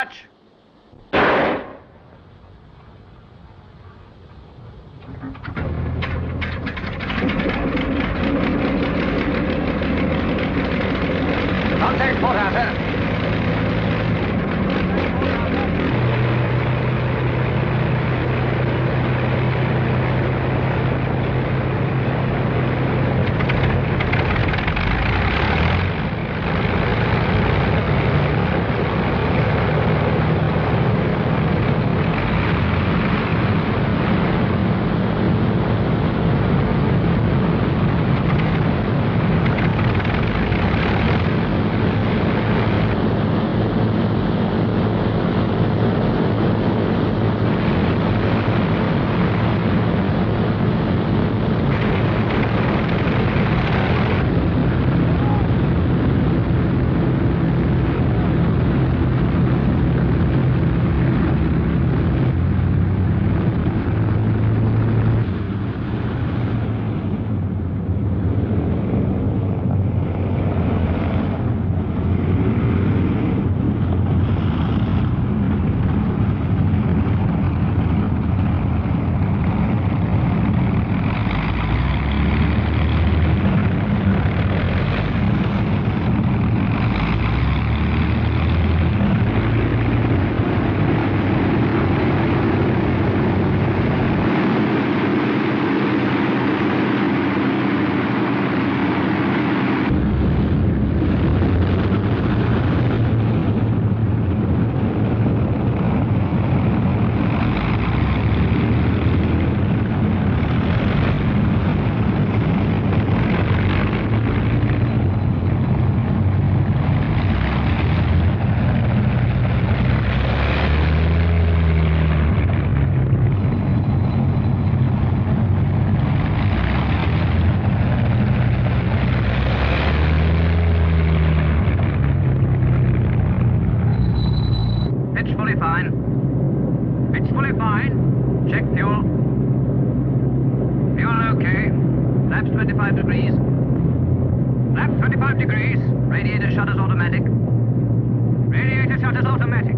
Watch. Pitch fully fine. Check fuel. Fuel okay. Flaps 25 degrees. Flaps 25 degrees. Radiator shutters automatic. Radiator shutters automatic.